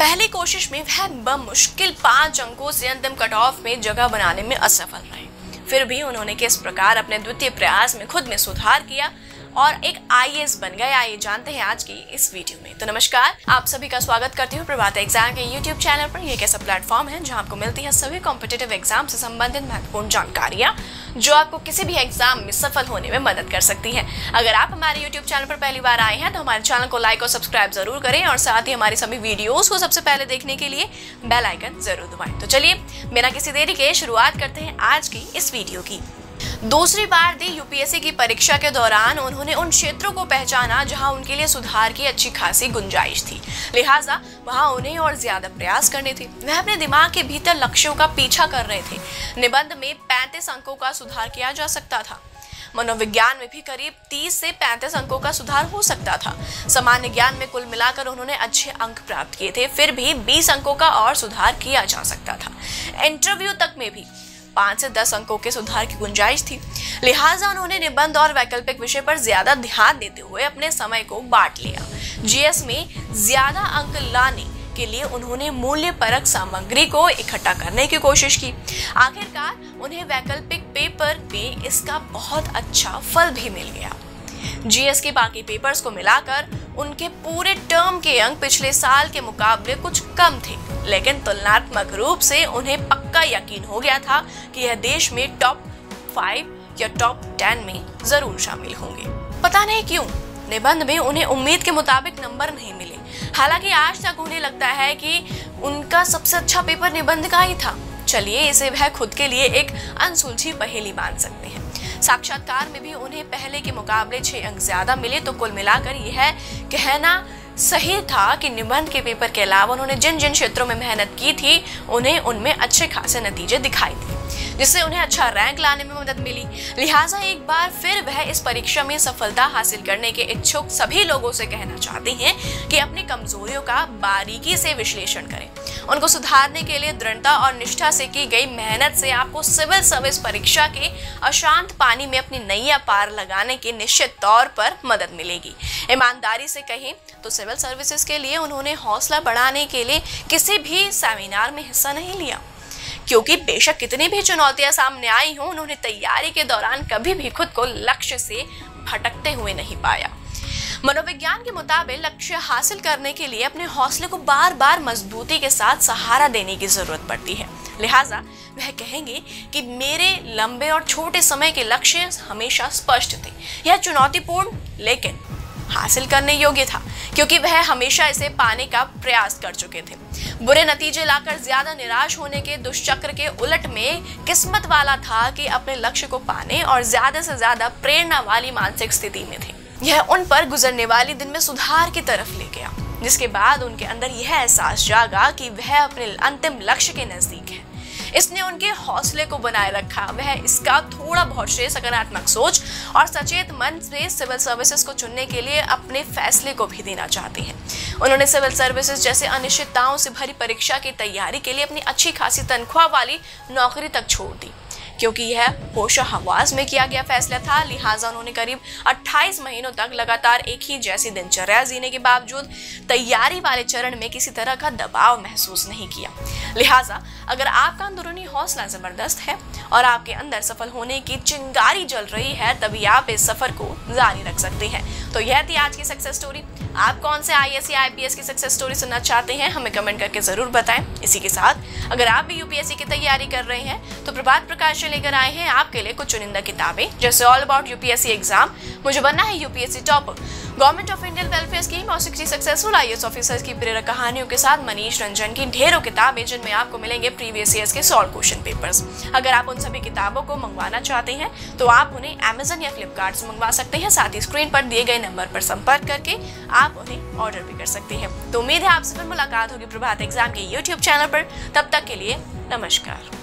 पहली कोशिश में वह बमुश्किल पाँच अंकों से अंतिम कट ऑफ़ में जगह बनाने में असफल रहे। फिर भी उन्होंने किस प्रकार अपने द्वितीय प्रयास में खुद में सुधार किया और एक आई बन गए आइए जानते हैं आज की इस वीडियो में। तो नमस्कार, आप सभी का स्वागत करती हूँ प्रभात एग्ज़ाम के यूट्यूब चैनल पर। यह एक ऐसा प्लेटफॉर्म है जहाँ आपको मिलती है सभी कॉम्पिटेटिव एग्ज़ाम से संबंधित महत्वपूर्ण जानकारियाँ। जो आपको किसी भी एग्ज़ाम में सफल होने में मदद कर सकती है। अगर आप हमारे यूट्यूब चैनल पर पहली बार आए हैं तो हमारे चैनल को लाइक और सब्सक्राइब ज़रूर करें और साथ ही हमारी सभी वीडियोज़ को सबसे पहले देखने के लिए बेलाइकन ज़रूर दबाएँ। तो चलिए, बिना किसी देरी के शुरुआत करते हैं आज की इस वीडियो की। दूसरी बार दी यूपीएससी की परीक्षा के दौरान उन्होंने उन क्षेत्रों को पहचाना जहाँ उनके लिए सुधार की अच्छी खासी गुंजाइश थी। लिहाजा, वहाँ उन्हें और ज़्यादा प्रयास करने थे। वह अपने दिमाग के भीतर लक्ष्यों का पीछा कर रहे थे। निबंध में पैंतीस अंकों का सुधार किया जा सकता था। मनोविज्ञान में भी करीब 30 से 35 अंकों का सुधार हो सकता था। सामान्य ज्ञान में कुल मिलाकर उन्होंने अच्छे अंक प्राप्त किए थे, फिर भी 20 अंकों का और सुधार किया जा सकता था। इंटरव्यू तक में भी पाँच से दस अंकों के सुधार की गुंजाइश थी। लिहाजा उन्होंने निबंध और वैकल्पिक विषय पर ज़्यादा ध्यान देते हुए अपने समय को बांट लिया। जीएस में ज़्यादा अंक लाने के लिए उन्होंने मूल्य परक सामग्री को इकट्ठा करने की कोशिश की। आखिरकार उन्हें वैकल्पिक पेपर पे इसका बहुत अच्छा फल भी मिल गया। जीएस के बाकी पेपर्स को मिलाकर उनके पूरे टर्म के अंक पिछले साल के मुकाबले कुछ कम थे। लेकिन तुलनात्मक रूप से उन्हें पक्का यकीन हो गया था कि यह देश में टॉप फाइव या टॉप टेन में ज़रूर शामिल होंगे। पता नहीं क्यों, निबंध में उन्हें उम्मीद के मुताबिक नंबर नहीं मिले। हालाँकि आज तक उन्हें लगता है कि उनका सबसे अच्छा पेपर निबंध का ही था। चलिए इसे वह खुद के लिए एक अनसुलझी पहेली मान सकते हैं। साक्षात्कार में भी उन्हें पहले के मुकाबले छह अंक ज़्यादा मिले तो कुल मिलाकर यह कहना सही था कि निबंध के पेपर के अलावा उन्होंने जिन जिन क्षेत्रों में मेहनत की थी, उन्हें उनमें अच्छे खासे नतीजे दिखाई थे, जिससे उन्हें अच्छा रैंक लाने में मदद मिली। लिहाजा एक बार फिर वह इस परीक्षा में सफलता हासिल करने के इच्छुक सभी लोगों से कहना चाहते हैं कि अपनी कमजोरियों का बारीकी से विश्लेषण करें। उनको सुधारने के लिए दृढ़ता और निष्ठा से की गई मेहनत से आपको सिविल सर्विस परीक्षा के अशांत पानी में अपनी नैया पार लगाने की निश्चित तौर पर मदद मिलेगी। ईमानदारी से कहें तो सिविल सर्विसेज़ के लिए उन्होंने हौसला बढ़ाने के लिए किसी भी सेमिनार में हिस्सा नहीं लिया। क्योंकि बेशक कितनी भी चुनौतियाँ सामने आई हों, उन्होंने तैयारी के दौरान कभी भी खुद को लक्ष्य से भटकते हुए नहीं पाया। मनोविज्ञान के मुताबिक लक्ष्य हासिल करने के लिए अपने हौसले को बार बार मजबूती के साथ सहारा देने की ज़रूरत पड़ती है। लिहाजा, वह कहेंगे कि मेरे लंबे और छोटे समय के लक्ष्य हमेशा स्पष्ट थे, यह चुनौतीपूर्ण, लेकिन हासिल करने योग्य था, क्योंकि वह हमेशा इसे पाने का प्रयास कर चुके थे। बुरे नतीजे लाकर ज़्यादा निराश होने के दुष्चक्र के उलट में किस्मत वाला था कि अपने लक्ष्य को पाने और ज़्यादा से ज़्यादा प्रेरणा वाली मानसिक स्थिति में थे। यह उन पर गुजरने वाले दिन में सुधार की तरफ़ ले गया, जिसके बाद उनके अंदर यह एहसास जागा कि वह अपने अंतिम लक्ष्य के नज़दीक है। इसने उनके हौसले को बनाए रखा। वह इसका थोड़ा बहुत श्रेय, सकारात्मक सोच और सचेत मन से सिविल सर्विसेज़ को चुनने के लिए अपने फैसले को भी देना चाहते हैं। उन्होंने सिविल सर्विसेज़ जैसे अनिश्चितताओं से भरी परीक्षा की तैयारी के लिए अपनी अच्छी खासी तनख्वाह वाली नौकरी तक छोड़ दी। क्योंकि यह होशा हवास में किया गया फैसला था। लिहाजा उन्होंने करीब 28 महीनों तक लगातार एक ही जैसी दिनचर्या जीने के बावजूद तैयारी वाले चरण में किसी तरह का दबाव महसूस नहीं किया। लिहाजा अगर आपका अंदरूनी हौसला ज़बरदस्त है और आपके अंदर सफल होने की चिंगारी जल रही है, तभी आप इस सफ़र को जारी रख सकते हैं। तो यह थी आज की सक्सेस स्टोरी आप कौन से आई एस या आई की सक्सेस स्टोरी सुनना चाहते हैं, हमें कमेंट करके ज़रूर बताएँ। इसी के साथ, अगर आप भी यूपीएससी की तैयारी कर रहे हैं तो प्रभात प्रकाश लेकर आए हैं आपके लिए कुछ चुनिंदा किताबें। जैसे ऑल अबाउट यूपीएससी एग्ज़ाम मुझे बनना है UPSC topper government of Indian welfare scheme और सिक्सटी सक्सेसफुल आई ऑफिसर्स की प्रेरक कहानियों के साथ मनीष रंजन की ढेरों किताबें, जिनमें आपको मिलेंगे प्रीवियस ईयर्स के सॉल्व क्वेश्चन पेपर्स अगर आप उन सभी किताबों को मंगवाना चाहते हैं तो आप उन्हें अमेजन या फ्लिपकार्ट से मंगवा सकते हैं। साथ ही स्क्रीन पर दिए गए नंबर पर संपर्क करके आप उन्हें ऑर्डर भी कर सकते हैं। तो उम्मीद है आपसे फिर मुलाकात होगी प्रभात एग्ज़ाम के यूट्यूब चैनल पर। तब तक के लिए नमस्कार।